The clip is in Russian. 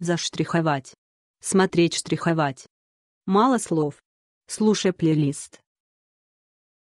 Заштриховать. Смотреть штриховать. Мало слов. Слушай плейлист.